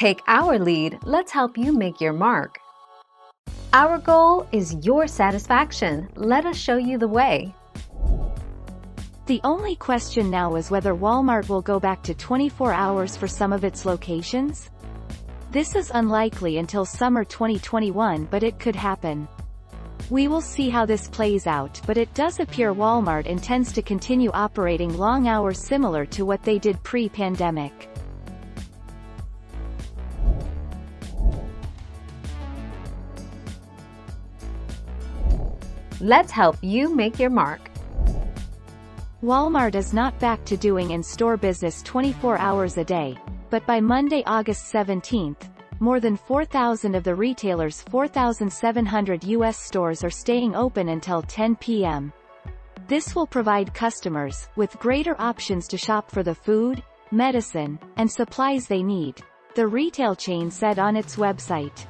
Take our lead, let's help you make your mark. Our goal is your satisfaction. Let us show you the way. The only question now is whether Walmart will go back to 24 hours for some of its locations. This is unlikely until summer 2021 but it could happen. We will see how this plays out but it does appear Walmart intends to continue operating long hours similar to what they did pre-pandemic. Let's help you make your mark. Walmart is not back to doing in-store business 24 hours a day, but by Monday, August 17th, more than 4,000 of the retailer's 4,700 U.S. stores are staying open until 10 p.m. This will provide customers with greater options to shop for the food, medicine, and supplies they need, the retail chain said on its website.